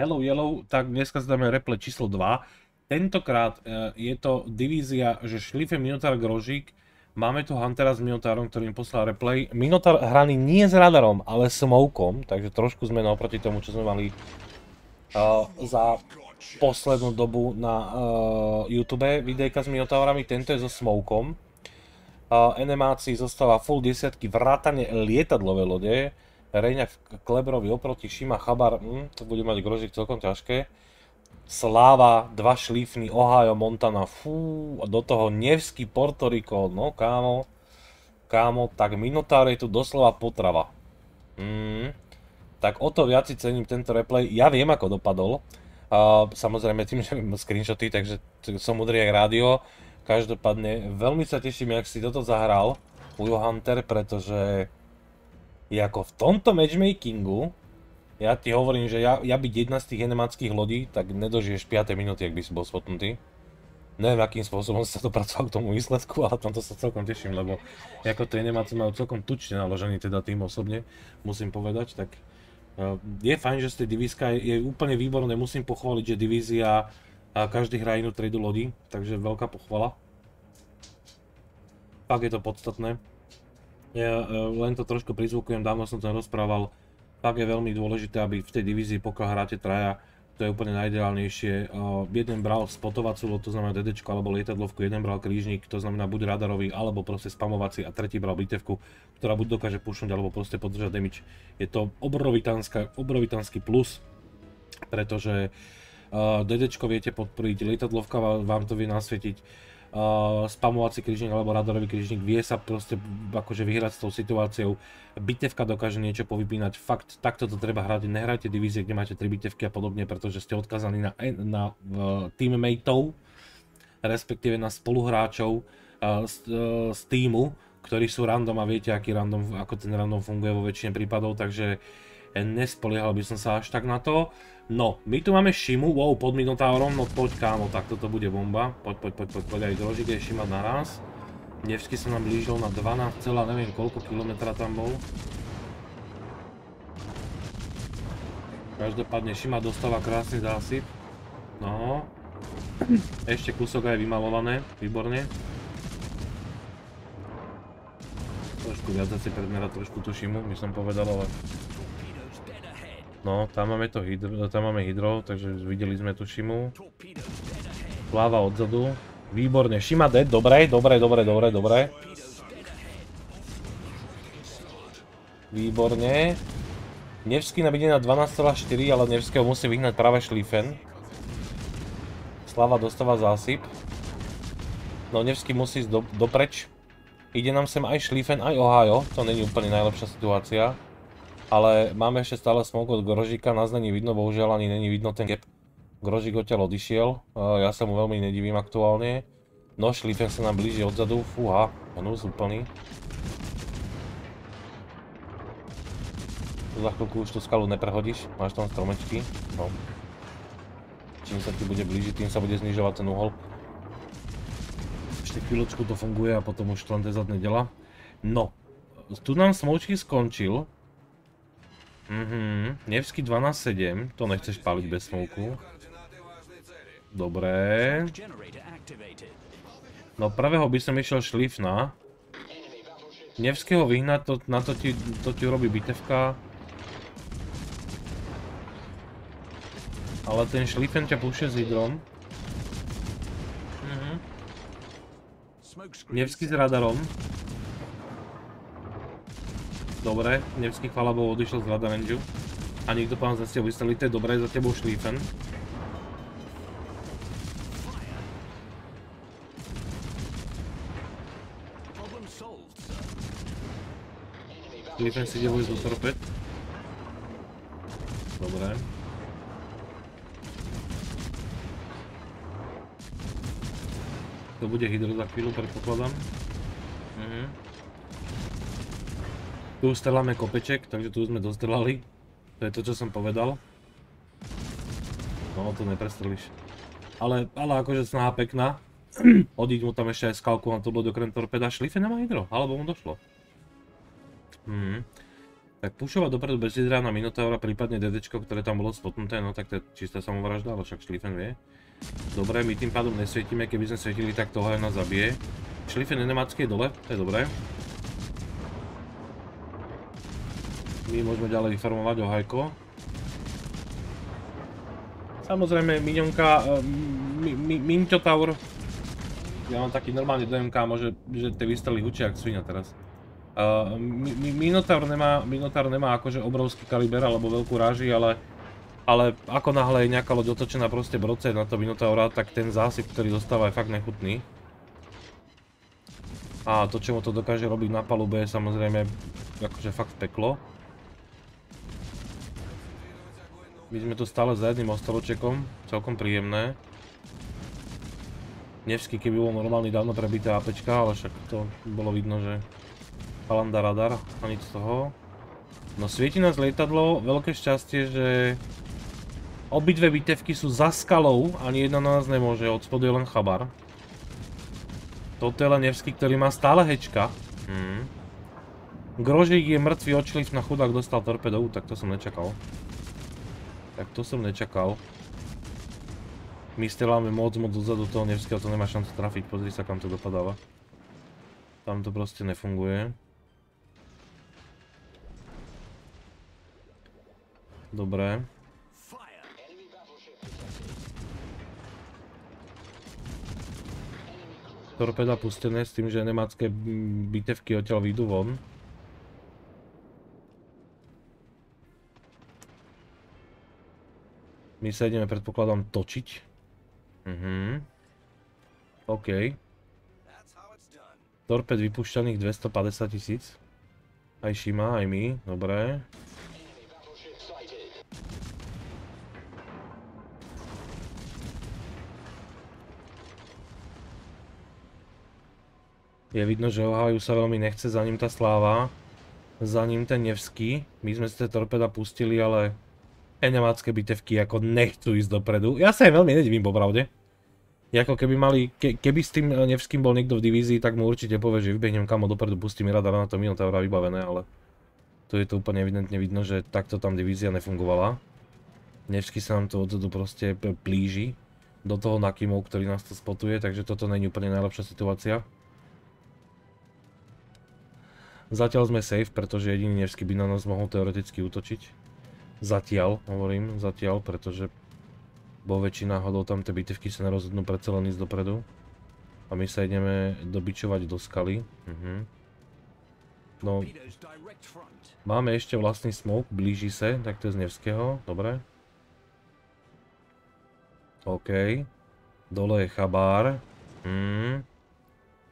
Hello Yellow, tak dneska dáme replay číslo 2. Tentokrát e, je to divízia, že šlife Minotaur Grožík, máme tu Huntera s Minotaurom, ktorý im poslal replay. Minotaur hraný nie s radarom, ale smokom, takže trošku sme oproti tomu, čo sme mali uh, za poslednú dobu na uh, YouTube videjka s Minotaurami, tento je so smokom. Uh, animácií zostáva full desiatky, vrátane lietadlové lode, Reňak Klebrovi oproti, Šima Chabar, hm, to bude mať Grožík celkom ťažké. Sláva, dva šlífny, Ohio, Montana, fú, a do toho Nevsky, Porto Rico, no kámo, kámo, tak Minotaur je tu doslova potrava. Mm, tak o to viac si cením tento replay, ja viem ako dopadol, uh, samozrejme tým, že screenshoty, takže som mudrý jak rádio, každopádne veľmi sa teším, jak si toto zahral, Ujo Hunter, pretože je ako v tomto matchmakingu, ja ti hovorím, že ja, ja byť jedna z tých enemáckých lodí, tak nedožiješ 5. minúty, ak by si bol spotnutý. Neviem, akým spôsobom sa dopracoval k tomu výsledku, ale tomto sa celkom teším, lebo ako to enemáci majú celkom tučne naložený teda tým osobne, musím povedať, tak uh, je fajn, že z tej divízka je, úplne výborné, musím pochváliť, že divízia a každý hrá inú tradu lodi, takže veľká pochvala. Fakt je to podstatné. Ja e, len to trošku prizvukujem, dávno som to rozprával. Fakt je veľmi dôležité, aby v tej divízii, pokiaľ hráte traja, to je úplne najideálnejšie. Jeden bral spotovacú to znamená DD alebo lietadlovku, jeden bral krížnik, to znamená buď radarový, alebo proste spamovací a tretí bral bitevku, ktorá buď dokáže pušnúť, alebo proste podržať damage. Je to obrovitánsky plus, pretože DD viete podporiť, lietadlovka vám to vie nasvietiť, uh, spamovací križník alebo radarový križník vie sa proste akože vyhrať s tou situáciou. Bitevka dokáže niečo povypínať, fakt takto to treba hrať, nehrajte divízie, kde máte 3 bitevky a podobne, pretože ste odkazaní na, na uh, teammateov, respektíve na spoluhráčov uh, z, uh, z týmu, ktorí sú random a viete aký random, ako ten random funguje vo väčšine prípadov, takže nespoliehal by som sa až tak na to. No, my tu máme Šimu, wow, pod Minotaurom, no poď kámo, tak toto bude bomba. Poď, poď, poď, poď, poď, aj Grožik je Šimať naraz. Nevsky sa nám blížil na 12, neviem koľko kilometra tam bol. Každopádne Šima dostáva krásny zásyp. No. Ešte kúsok aj vymalované, výborne. Trošku viac asi predmerať trošku tú Šimu, by som povedal, ale No, tam máme to hydro, tam máme hydro, takže videli sme tu Šimu. Pláva odzadu. Výborne, Šima dead, dobre, dobre, dobre, dobre, dobre. Výborne. Nevský nám na 12,4, ale Nevského musí vyhnať práve šlifen. Slava dostáva zásyp. No Nevský musí ísť do, dopreč. Ide nám sem aj šlifen, aj Ohio, to není úplne najlepšia situácia ale máme ešte stále smoke od Grožika, nás není vidno, bohužiaľ ani není vidno ten gap. Grožik odtiaľ odišiel, ja sa mu veľmi nedivím aktuálne. No, šlifen sa nám blíži odzadu, fúha, hnus úplný. Za chvíľku už tú skalu neprehodíš, máš tam stromečky, no. Čím sa ti bude blížiť, tým sa bude znižovať ten uhol. Ešte chvíľočku to funguje a potom už to len dezad nedela. No, tu nám smoučky skončil, Mhm, Nevsky 12-7, to nechceš paliť bez smoku. Dobre. No prvého by som išiel šlifna. Nevského vyhnať, to, na to ti, to ti urobí bitevka. Ale ten šlifen ťa púše s hydrom. Mhm. Nevsky s radarom. Dobre, Nevský chvala bol odišiel z Rada Range. A nikto pán za tebou vystrelí, to je dobré, za tebou šlífen. Šlífen si ide vojsť do torped. Dobre. To bude hydro za chvíľu, predpokladám. Mhm. Tu strieľame kopeček, takže tu sme dostrelali. To je to, čo som povedal. No, to neprestrelíš. Ale, ale akože snaha pekná. Odíť mu tam ešte aj skalku na to loď okrem torpeda. Šlife nemá hydro, alebo mu došlo. Hmm. Tak pušovať dopredu bez hydra na Minotaura, prípadne DDčko, ktoré tam bolo spotnuté, no tak to je čistá samovražda, ale však Šlifen vie. Dobre, my tým pádom nesvietime, keby sme svietili, tak toho aj nás zabije. Šlifen enemácky je dole, to je dobré. My môžeme ďalej farmovať o hajko. Samozrejme, minionka, uh, Minto Tower. Ja mám taký normálny dojem, kámo, že, tie vystrely hučia jak svinia teraz. Uh, Minotaur nemá, Minotaur nemá akože obrovský kaliber alebo veľkú ráži, ale ale ako náhle je nejaká loď otočená proste broce na to Minotaura, tak ten zásyp, ktorý dostáva je fakt nechutný. A to, čo mu to dokáže robiť na palube, je samozrejme akože fakt peklo. My sme tu stále za jedným ostaločekom, celkom príjemné. Nevsky, keby bol normálny dávno prebité APčka, ale však to bolo vidno, že palanda radar a nič z toho. No svieti nás lietadlo, veľké šťastie, že obidve bitevky sú za skalou, ani jedna na nás nemôže, od spodu je len chabar. Toto je len Nevsky, ktorý má stále hečka. Hmm. Grožík je mŕtvý očliv na chudák dostal torpedou, tak to som nečakal. Tak to som nečakal. My streláme moc moc dozadu toho Nevského, to nemá šancu trafiť, pozri sa kam to dopadáva. Tam to proste nefunguje. Dobre. Torpeda pustené s tým, že nemácké bitevky odtiaľ vyjdú von. My sa ideme, predpokladám, točiť. Mhm. OK. Torped vypušťaných 250 tisíc. Aj Shima, aj my, dobré. Je vidno, že Ohaju sa veľmi nechce, za ním tá sláva. Za ním ten Nevský. My sme si tie torpeda pustili, ale enemácké bitevky ako nechcú ísť dopredu. Ja sa aj veľmi nedivím popravde. Ako keby mali, ke, keby s tým Nevským bol niekto v divízii, tak mu určite povie, že vybehnem kamo dopredu, pustím radar na to Minotaura vybavené, ale tu je to úplne evidentne vidno, že takto tam divízia nefungovala. Nevský sa nám to odzadu proste plíži do toho Nakimov, ktorý nás to spotuje, takže toto není úplne najlepšia situácia. Zatiaľ sme safe, pretože jediný Nevský by na nás mohol teoreticky útočiť. Zatiaľ, hovorím, zatiaľ, pretože vo väčšina hodov tam tie bitevky sa nerozhodnú predsa len ísť dopredu. A my sa ideme dobičovať do skaly. Uh No, máme ešte vlastný smoke, blíži sa, tak to je z Nevského, dobre. OK. Dole je chabár. Mm.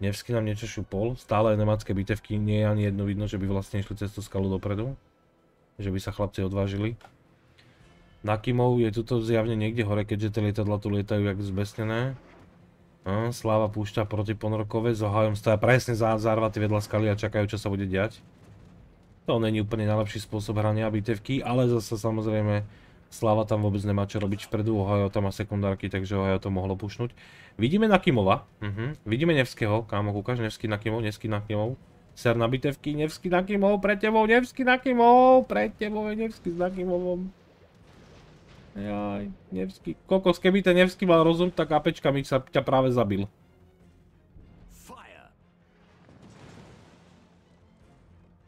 Nevsky nám niečo šupol, stále nemácké bitevky, nie je ani jedno vidno, že by vlastne išli cez tú skalu dopredu že by sa chlapci odvážili. Nakimov je tuto zjavne niekde hore, keďže tie lietadla tu lietajú jak zbesnené. No, Sláva púšťa proti ponorkové, s Ohajom stoja presne zárvaty vedľa skaly a čakajú, čo sa bude diať. To není úplne najlepší spôsob hrania bitevky, ale zase samozrejme Slava tam vôbec nemá čo robiť vpredu, Ohio tam má sekundárky, takže Ohio to mohlo pušnúť. Vidíme Nakimova, uh -huh. vidíme Nevského, kámo, kúkaš, Nevský Nakimov, Nevský Nakimov. Ser na bitevky, Nevsky Nakimov, pre tebou, Nevsky Nakimov, pre tebou je Nevsky s Nakimovom. Jaj, Nevsky. Kokos, keby ten Nevsky mal rozum, tak APčka mi sa ťa práve zabil.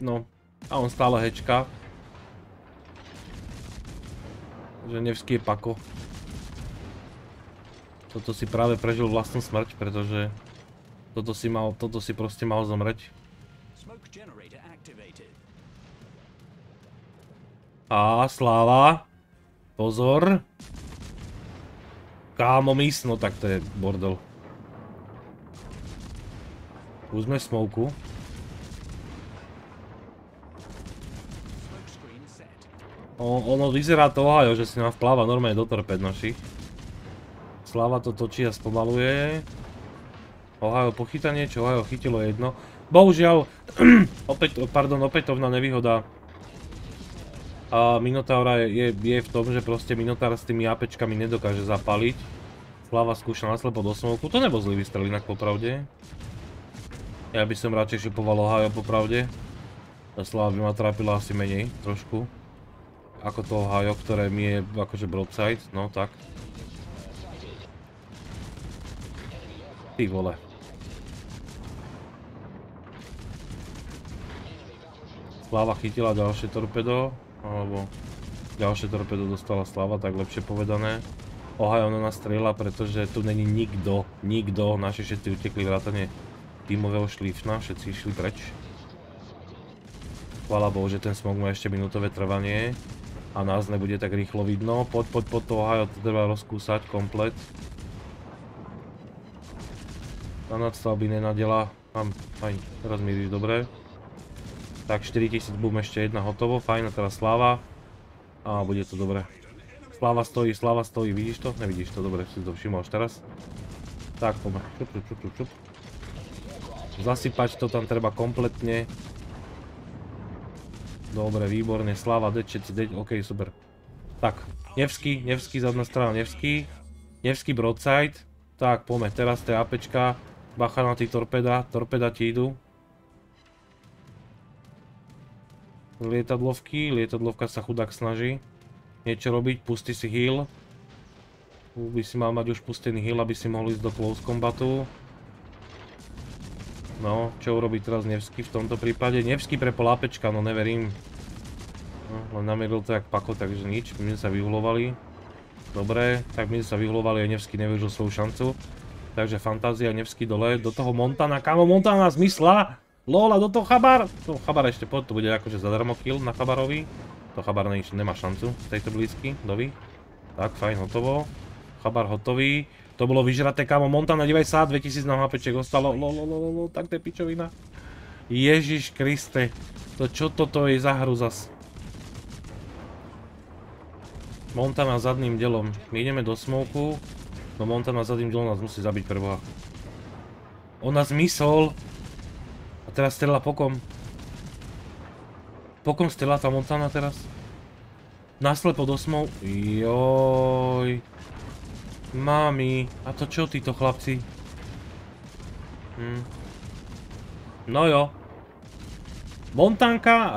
No, a on stále hečka. Že Nevsky je pako. Toto si práve prežil vlastnú smrť, pretože toto si mal, toto si proste mal zomreť. A sláva. Pozor. Kámo mis, no tak to je bordel. Už sme v smoku. ono vyzerá to Ohio, že si nám vpláva normálne do torped našich. Sláva to točí a spomaluje. Ohio pochyta niečo, Ohio chytilo jedno. Bohužiaľ, opäť, pardon, opätovná nevýhoda a Minotaura je, je v tom, že proste Minotaur s tými APčkami nedokáže zapaliť. Slava skúša naslepo do smoku, to nebol zlý vystrel inak popravde. Ja by som radšej šupoval Ohio popravde. Slava by ma trápila asi menej, trošku. Ako toho hajo, ktoré mi je akože broadside, no tak. Ty vole. Slava chytila ďalšie torpedo, alebo ďalšie torpedo dostala Slava, tak lepšie povedané. Ohio na nás strieľa, pretože tu není nikto, nikto, naši všetci utekli vrátane tímového šlífna, všetci išli preč. Chvala Bohu, že ten smog má ešte minútové trvanie a nás nebude tak rýchlo vidno. Poď, poď, poď to Ohio, to treba rozkúsať komplet. Na nadstavby nenadela. Mám, fajn, teraz mi dobre. Tak 4000 boom, ešte jedna hotovo, fajn, a teraz sláva. A bude to dobre. Sláva stojí, sláva stojí, vidíš to? Nevidíš to, dobre, si to všimol až teraz. Tak, poďme, čup, čup, čup, čup. Zasypať to tam treba kompletne. Dobre, výborne, sláva, deď, všetci deď, ok, super. Tak, Nevský, Nevský, zadná strana, Nevský. Nevský broadside. Tak, poďme, teraz to je APčka. Bacha na tí torpeda, torpeda ti idú. Lietadlovky, lietadlovka sa chudák snaží niečo robiť, pustí si heal. Tu by si mal mať už pustený heal, aby si mohol ísť do close combatu. No, čo urobí teraz Nevsky v tomto prípade? Nevsky pre polápečka, no neverím. No, len namieril to jak pako, takže nič, my sme sa vyhulovali. Dobre, tak my sa vyhulovali a Nevsky nevyužil svoju šancu. Takže Fantázia, Nevsky dole, do toho Montana, kamo Montana zmysla! Lola, do toho Chabar! To Chabar ešte poď, to bude akože zadarmo kill na Chabarovi. To Chabar nemá šancu z tejto blízky, dovi. Tak, fajn, hotovo. Chabar hotový. To bolo vyžraté, kamo, Montana, divaj sa, 2000 na HPček ostalo. Lololololo, tak to je pičovina. Ježiš Kriste, to čo toto je za hru zas? Montana zadným delom. My ideme do smoku. No Montana zadným dielom nás musí zabiť preboha. On nás mysol. A teraz strela pokom. Pokom strela tá Montana teraz. Naslepo do smou. Joj. Mami. A to čo títo chlapci? Hm. No jo. Montanka, uh,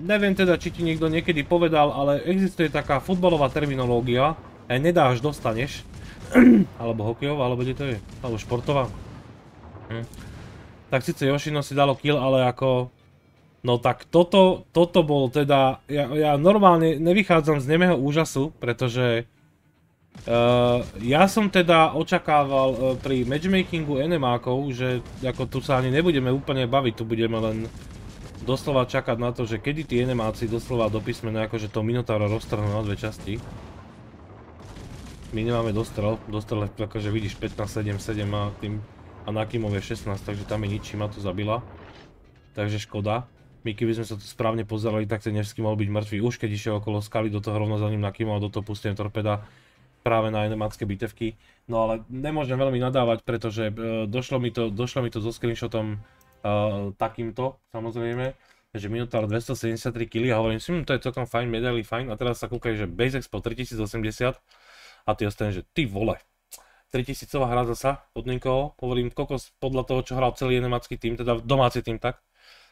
neviem teda, či ti niekto niekedy povedal, ale existuje taká futbalová terminológia. Aj nedáš, dostaneš. alebo hokejová, alebo kde to je? Alebo športová. Hm. Tak síce Yoshino si dalo kill, ale ako... No tak toto, toto bol teda... Ja, ja normálne nevychádzam z nemého úžasu, pretože... Uh, ja som teda očakával uh, pri matchmakingu NMákov, že ako tu sa ani nebudeme úplne baviť, tu budeme len doslova čakať na to, že kedy tí NMáci doslova do písmena akože to Minotaura roztrhnú na dve časti. My nemáme dostrel, dostrel akože vidíš 15, 7, 7 a tým a Nakimov je 16, takže tam je nič, ma to zabila. Takže škoda. My keby sme sa tu správne pozerali, tak ten Nevský mohol byť mŕtvý už keď išiel okolo skaly, do toho rovno za ním Nakimov a do toho pustím torpeda práve na enemácké bitevky. No ale nemôžem veľmi nadávať, pretože e, došlo mi to, došlo mi to so screenshotom uh, takýmto, samozrejme že Minotaur 273 kg a hovorím si, hm, to je celkom fajn, medaily fajn a teraz sa kúkaj, že Base Expo 3080 a ty ostane, že ty vole, 3000 hra zasa od niekoho, hovorím kokos podľa toho, čo hral celý nemacký tým, teda domáci tým tak.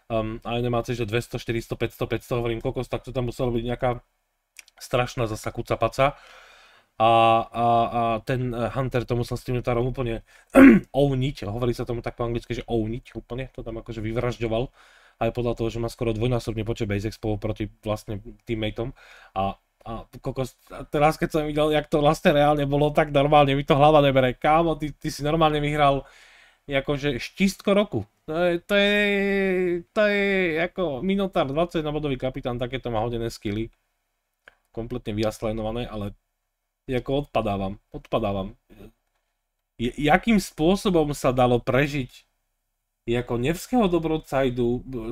Um, a nemáci, že 200, 400, 500, 500, hovorím kokos, tak to tam muselo byť nejaká strašná zasa kucapaca. A, a, a ten Hunter to musel s tým notárom úplne owniť, hovorí sa tomu tak po anglicky, že owniť úplne, to tam akože vyvražďoval aj podľa toho, že má skoro dvojnásobne počet base expo proti vlastne teammateom a a kokos, teraz keď som videl, jak to vlastne reálne bolo, tak normálne mi to hlava nebere. Kámo, ty, ty si normálne vyhral akože štistko roku. To je, to je, to je ako Minotaur 21 bodový kapitán, takéto má hodené skilly. Kompletne vyaslenované, ale ako odpadávam, odpadávam. J jakým spôsobom sa dalo prežiť ako Nevského do Broadside,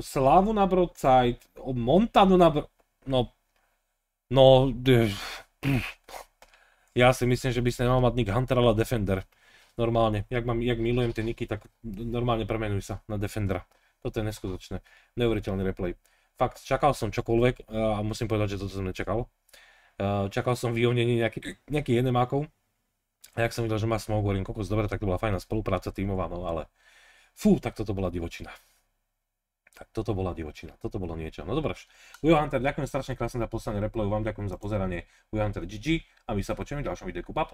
Slavu na Broadside, Montanu na Broadside, no No, ja si myslím, že by sa nemal mať Nick Hunter, ale Defender. Normálne. Jak, mám, jak milujem tie niky, tak normálne premenuj sa na Defendera. Toto je neskutočné. Neuveriteľný replay. Fakt, čakal som čokoľvek a musím povedať, že toto som nečakal. Čakal som vyjovnenie nejakých, nejakých enemákov. A jak som videl, že má smoke, hovorím, kokos, dobre, tak to bola fajná spolupráca tímová, no ale fú, tak toto bola divočina. Tak toto bola divočina, toto bolo niečo. No dobré, Ujo Hunter, ďakujem strašne krásne za poslanie replayu, vám ďakujem za pozeranie Ujo Hunter GG a my sa počujeme v ďalšom videu. Pap.